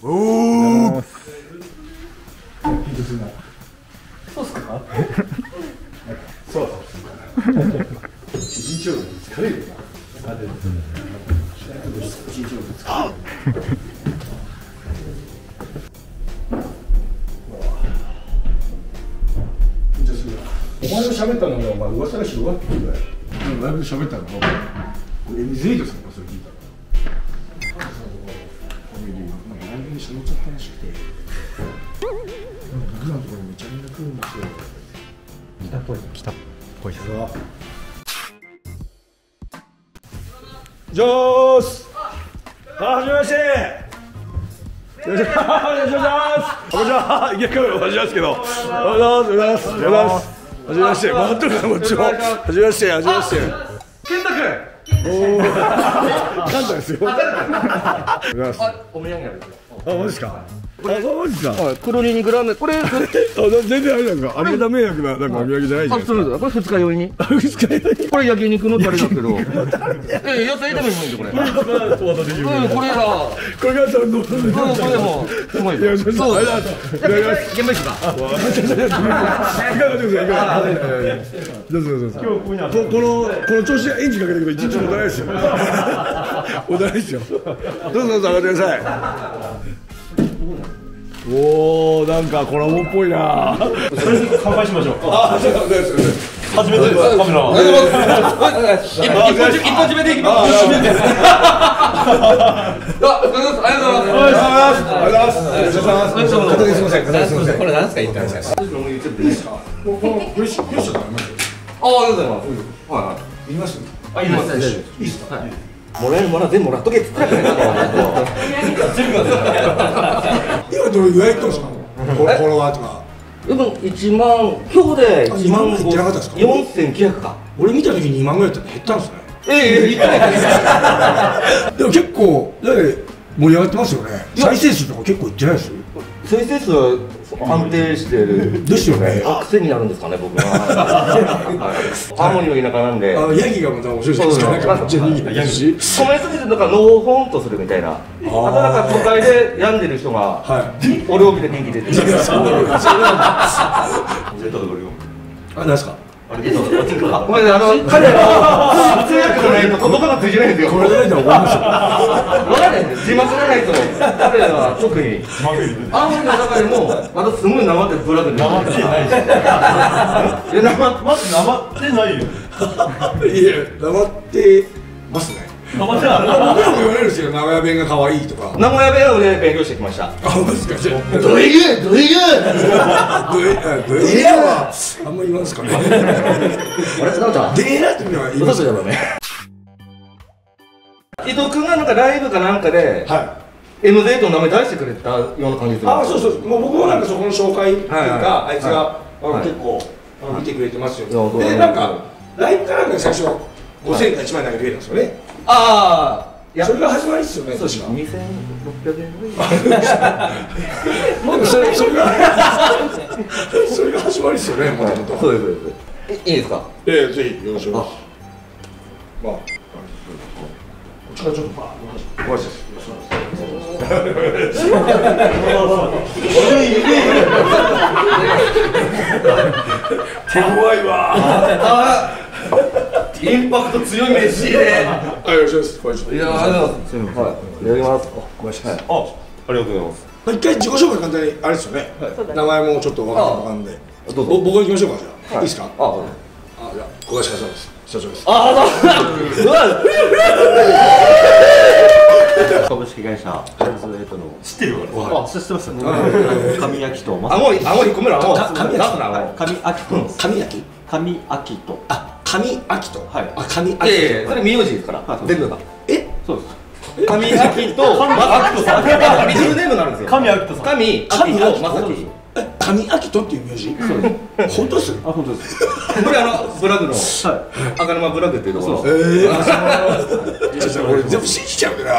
おおそうっすかそう一日を疲れるな一日を疲れるお前が喋ったのがお前噂が広がってくるんだよ。ライブで喋ったの。がエミゼイドさんがそれ聞いたからしくて僕らのところにめちゃめちゃ来るんですよ来たっぽい。来たっぽい。ですジョースあ、はじめましてよろしくお願い。しますこんにちは、い。や、カメラお願い。しますけどおはようござい。ますおはようござい。ますおはようござい。ますはじめまして、回ってるからこっちもはじめまして、はじめまして健太君おー、簡単ですよおはようござい。ます あ、お土産あるマジですか？あ、そうですか。はい黒リニグラムこれ あ、な全然あれなんか、ありがた迷惑な、なんかお土産じゃないですか。あそうですこれ二日酔いに。あ、嘘かよこれ焼肉のタレだけど。え野菜炒めもいいんでこれ。うんこれらこれがその、うんこれもうまいいや、そうそう、ありがとう。います現場行くか。いかがでございますか？どうぞどうぞ。今日ここのこの調子でエンジンか？けたけど一日もたないですよ。もたないですよ。どうぞどうぞ上がってください。おおなんかコラボっぽいな。乾杯しましょう。あ、そうです。初めてですカメラ。一本締めていきます締めてあ、ありがとうございますありがとうございます。ありがとうございます。す。みませすみません。これなんですか言ったんですかこのこのフレッシュフレッシュだよ。あ、ありがとうございますはいはいいります。あ、いいですいいですか。もらえるものは全部もらっとけって言ってたからね今どれぐらいいってますか。フォロフォロワーとか。うん、1万、今日で1万あ今入ってなかったですか？4900か。俺見た時に2万ぐらいだったら減ったんですね。ええ、言ってないです。でも結構盛り上がってますよね。再生数とか結構いってないです。再生数は安定してる。ですよね。あ、癖になるんですかね、僕は。はいハーモニーの田舎なんで。ヤギがまた面白いですか。なんかめっちゃ人気だし。米筋でなんかのほほんとするみたいな。あとなんか都会で病んでる人が、はい。俺を見て元気出てる。あ、なんですか？ごめんなさい、あの、彼は通訳がないと言葉が通じないんですよ。これぐらいで終わりますよ。わかんないんです。字幕がないと、彼は特に。アーモンの中でも、またすごい生ってブラックで。生ってないいや、生、まず生ってないよ。いや、生ってますね。僕らも言われるんですよ。名古屋弁が可愛いとか。名古屋弁をね、勉強してきました。あ、そうですか？じゃあどいぐどいはあんま言わんすかね。あれ、なおちゃん。でえらって言いますよ。ね。伊藤君がなんかライブかなんかで、はい。MZ の名前出してくれたような感じですあ、そうそう。もう僕もなんかそこの紹介っていうはいはいか、あいつが結構見てくれてますよ。で、なんかライブかなん最初5000か1万円だけくれたんですよね。ああ、いや、それが始まりですよね。確か。2600円ぐらい。それそれが それが始まりですよね。もともと。そうです、そうです。いいいですか？ええ、ぜひよろしくお願いします。まあ、こっちからちょっとまあ、ご挨拶手強いわ。インパクト強い飯で。はい、よろしくお願いします。いや、ありがとうございます。はい、いただきます。ごめんなさい。あ、ありがとうございます。一回自己紹介簡単にあれですよね。名前もちょっとわかんわかんで。どうぞぼ僕が行きましょうかじゃあ。いいですか？あ、あ、じゃあ小林社長です。社長です。あ、そうだ。株式会社ハンズエイトの。知ってる。あ、知ってます神焼きとまあ、もう、あ、もう一個目の、もう、か紙焼き出すな、もう。神焼きと神焼き。神焼きと。あ、神秋と。はい。あ、神いやいやい秋や、それ名字ですから。はい、全部が。え、そうです。神明と、ま、ミドルネームになるんですよ。神明人さん神、神明と、まさき。え、神秋とっていう名字？本当です？あ、本当です これあの、ブラグの、は赤沼ブラグっていうところ。ええ、あ、そう。ちょっと俺全部信じちゃうから。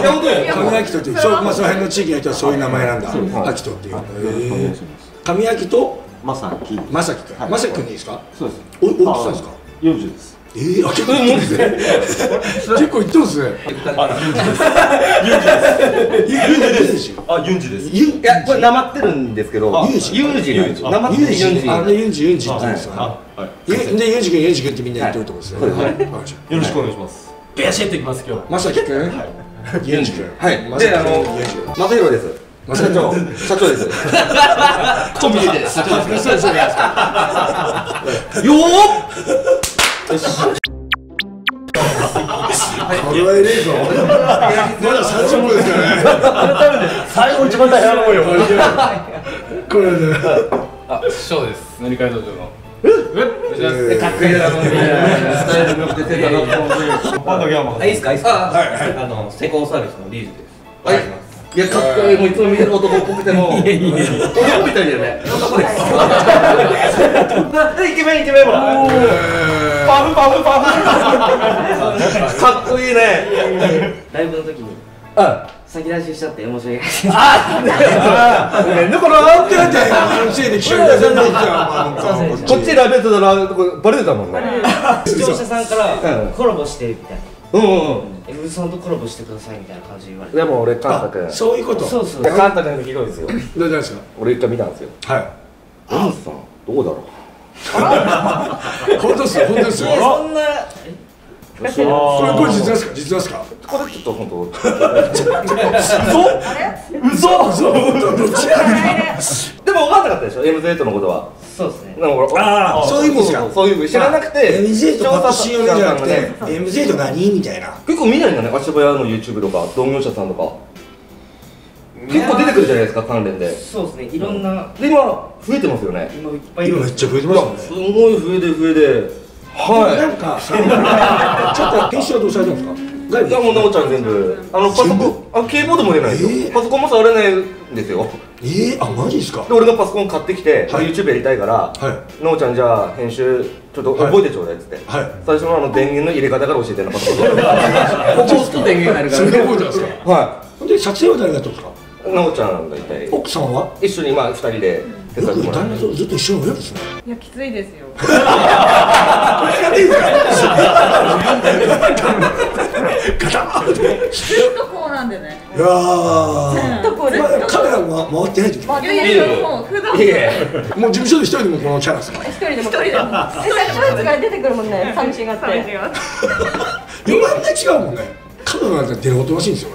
いや、本当に。神秋とっていう、そう、まあ、その辺の地域の人はそういう名前なんだ。秋とっていう。いおええ願いします神秋と？まさきまさきくん。はいまさきくんでいいですか？そうですお、おいくつですか？40ですえー、あ結構いってんですね。結構いってますね。ユンジあ、ユンジです。ユンいやこれなまってるんですけどユンジ。ユンジなんですよ。なまってユンるユンジ。ジ。あれユンジユンジって言うんですか。あ、はい。ゆでユンジ君ユンジ君ってみんな言ってるってことですね。よろしくお願いします。ビシッといきます今日。まさき君ユンジ。君はい。であの君ユンジ。君正弘です。社長社長です。コンビニで。す。そう そうそうそうですかよこれえれぞまだ30分ですからね最後一番大変な思いよこれねあ師匠です何かい道場のええかっこいいなと思ってスタイル良くて手がなくてパンダギャーマン。いいですかいいですかはいあの施工サービスのリーズですはいいやかっこいいもういつも見てる男っぽくてもいやいやいや男みたいだよね男ですイケメンイケメンほらパフパフパフかっこいいね。ライブの時にあ先出ししちゃって申し訳ないですごめんねこのだってあのせいで急に出せないじゃんこっちラベットだなこれバレてたもんね。視聴者さんからうんコラボしてみたいな。うんうんエグさんとコラボしてくださいみたいな感じで言われて。でも俺カンタ君。そういうこと？そうそうカンタ君ひどいですよ。どうですか俺一回見たんですよ。はい。エムスさんどうだろ本当ですよ本当ですよ。いやそんなこれこれ実話ですか？実話ですか？うこれちょっと本当。嘘？嘘？本当どっちでも分かんなかったでしょ？MZ のことは。そうですね。なんか俺ああそういう意味ですか。そういう知らなくて MZ とパッと信用ねじゃなくてね MZ 何みたいな。結構見ないんだね足早の YouTube とか同業者さんとか結構出てくるじゃないですか関連で。そうですねいろんな。で今増えてますよね。今いっぱいいる今めっちゃ増えてますすごい増えて増えて。なはんかさちょっと編集はどうされたんですか？外いいやもうなおちゃん全部。あのパソコンあキーボードも出ないんですよ、えー？パソコンも触れないんですよ。ええあマジですか？で俺がパソコン買ってきて、はい。YouTube やりたいから、はなおちゃんじゃあ編集ちょっと覚えてちょうだいっつって、はい。最初のあの電源の入れ方から教えてんのパソコン。でここ押すと電源入るそれで覚えてますか？はほんで撮影は誰がやったんですか？いなおちゃんがいたい。奥さんは？一緒にまあ二人で手伝ってもらって。旦那とずっと一緒にいるんですね。いやきついですよ。ずっとこうなんでね。いやー。ずっとこうですまあカメラも回ってない時まあ、いやいやもう普段。もう事務所で一人でもこのキャラですか一人でも。一人でも。え、最初から出てくるもんね。寂しがって。寂しがって。でもあんな違うもんねカメラなんて出ることらしいんですよ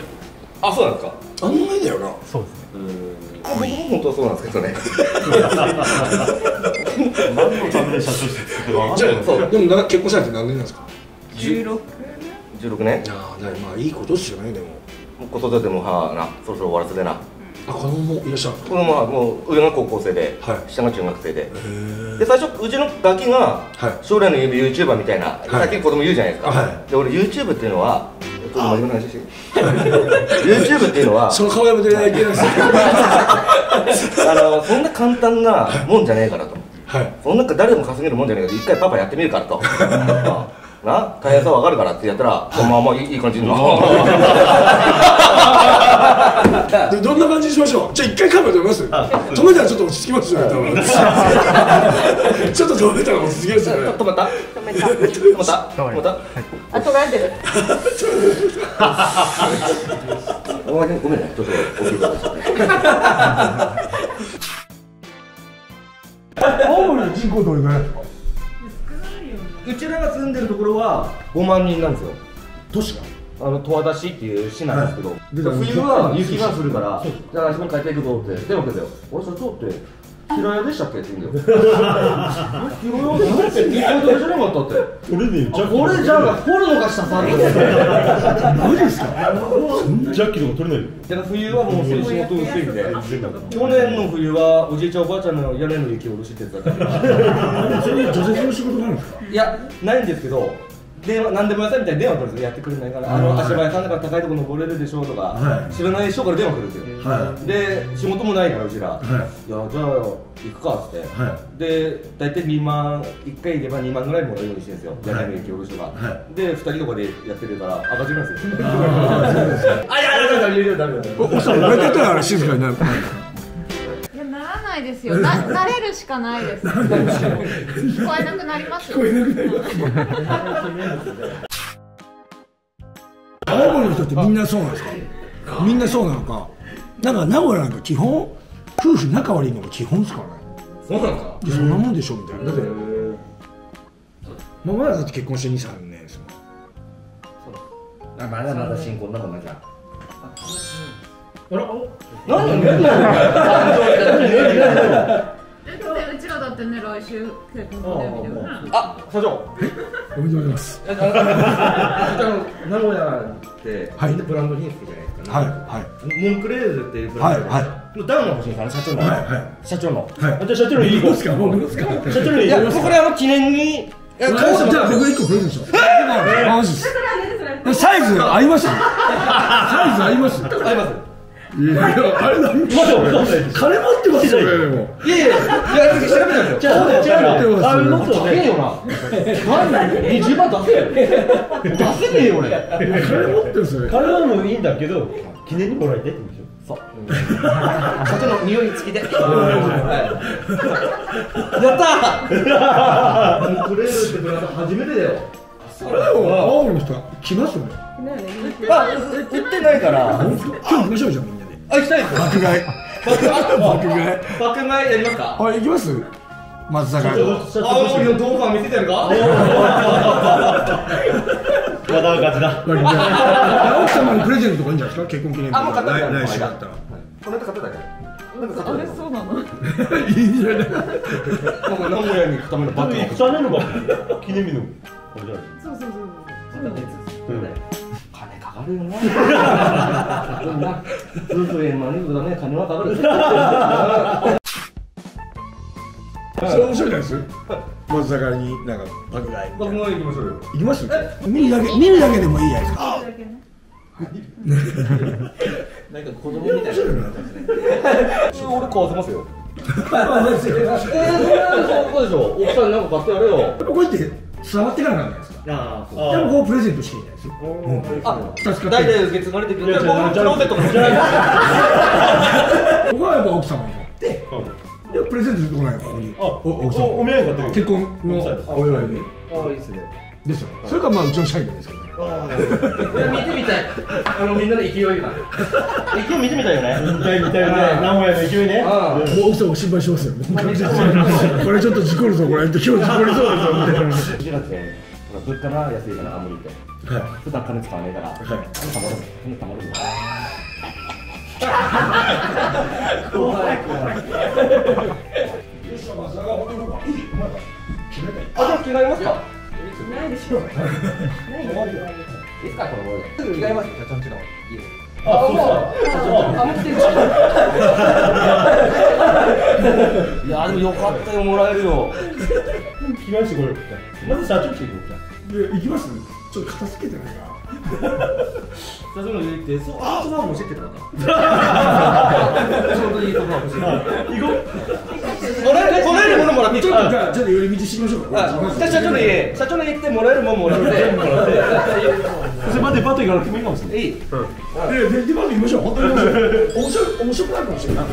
あそうなんですか俺あんなだよな。僕も本当はそうなんですけどね。何のために社長室作ってたじゃあそう。でもな結婚されて何年なんですか？十六。16年ああまあいいことっすよねでも。子育てもはなそろそろ終わらせでな。あ子供もいらっしゃる子供はもう上が高校生で、はい。下が中学生で。で最初うちのガキがはい。将来の夢 YouTuber みたいな、い。さっき子供言うじゃないですか、はい。で俺 YouTube っていうのはちょっと真面目な話して YouTube っていうのはその顔やめていただけないですあのそんな簡単なもんじゃねえからと。はい。そんな誰でも稼げるもんじゃねえから一回パパやってみるからと。な大変さ分かるからってやったら、まあまあいいいい感じにな でどんな感じにしましょう？じゃあ一回カメラ止めます止めたらちょっと落ち着きますよね多分。ちょっと止めたら落ち着きますよね。止まった？止めた？止まった止まったあ、取られてる。ごめんごめんねちょっと青森の人口どれぐらい。ですかうちらが住んでるところは5万人なんですよ都市があの十和田市っていう市なんですけど、はい。で冬は雪が降るから、じゃあ、あそこに帰っていくぞって、電話くれたよ、俺、社長って、平屋でしたっけ？って言うんだよ。平屋でなんて聞こえたじゃなかったって。俺ね、ジャッキこれじゃあ、掘る。のかしたさって。マジですか？ジャッキとか取れないだから冬はもう仕事薄いんで、去年の冬はおじいちゃんおばあちゃんの屋根の雪下ろしってたから。それで女性の仕事があるんですか？いや、ないんですけど、電話、何でも屋さんみたいに電話来るんですよ、やってくれないから、あの、足早さんだから高いところ登れるでしょうとか、はい知らない人から電話来るんですよ。はで、仕事もないから、うちら。はいいや、じゃあ、行くかっつって。はで、大体2万、1回行けば2万ぐらいもらえるようにしてるんですよ、屋根の雪下ろしとか。はで、2人とかでやってるから、赤字なんですよ。あ、いや、ダメだ、ダメだ、ダメだ。奥さん売れてたら静かになるいや、ならなないですよ。な慣れるしかないです。聞こえなくなりますよ。青森の人ってみんなそうなんですか？みんなそうなのか？なんか名古屋なんか基本夫婦仲悪いのが基本ですからね？そうなんですかそんなもんでしょみたいな。だってまあまだだって結婚して23年ですもん。あまだまだ新婚だもんなじゃあ何やねんうちらだってね来週結婚記念日だよねあ社長おめでとうございますあの名古屋ってはいブランド品好きじゃないですかはいはいモンクレーズっていうブランドはいのダウンが欲しいんですよね社長のはいはい社長のはいじゃ社長のいいですか僕ですか社長のいいいやこれあの記念にいやじゃあ僕一個プレゼントしますマジですサイズ合いますサイズ合います合いますいやあれなん金持ってますよねでもいやいやいや調べたんですよじゃあじゃあ持ってますよ高えよな20万出せよ出せねえよ俺金持ってるんですよね金はもういいんだけど記念にもらいたいってことでしょ社長の匂い付きでやったーモンクレーズってブラ初めてだよそれでも青の人来ますよねあ売ってないから。今日行きましょうじゃあ行きたいです爆買い？爆買い。爆買い？やりますか？あ行きます？松坂。屋青森の豆腐は見せてやるか？和田勝ちだ。奥様にプレゼントとかいいんじゃないですか？結婚記念日あもう買った来来週だったらこれ買っあれそうなの？いいじゃない僕名古屋に行くためのバッグいくつあるのか記念日のこれじゃないそうそうそう金かかるよな夫婦円満足だね金はかかるそれ面白いです松坂屋になんか爆買い。僕も行きましょうよ。行きます？見るだけ見るだけ？でもいいじゃないですか。なんか子供みたいな俺買わせますよ。えー、そうでしょ奥さんになんか買ってやれよ。こうやって伝わってからなんじゃないですか。でもこうプレゼントしていいん。じゃないですかあ二つ買って代々受け継がれてくるクローゼットのここはやっぱ奥様に買ってでプレゼントしてこないここにあお奥様おお見合い買ってる結婚のお祝いで。あいいですね。ですよ。それからまあうちの社員ですけどね。見てみたい。あのみんなの勢いが。勢い見てみたいよね。見たい見たいね。名古屋の勢いね。あもう奥さんも心配しますよ。これちょっと事故るぞこれ今日事故りそうですよみたいなうちらってほら物価が安いから青森って。はい。普段金使わねえから。はい。金たまる金たまるぞ。あ、じゃあ着替えますか？ないでしょいつかこの頃で。着替えます社長んちの。家であそうそう。あ、もう来てるいや、でもよかったよ、もらえるよ着替えしてこれまず社長来てくれで行きますちょっと片付けてないか社長の家行って、そう、あ、そばも教えてくれたちょうどいいそば欲しい行こう。もらえる、もらえるものもらってちょっとじゃあちょっと寄り道しましょうか社長の家、社長の家行ってもらえるもんもらって全部もらってそれまでバット行かなくてもいいかもしれない。いいでででまず行きましょう。本当に面白い。面白くなるかもしれない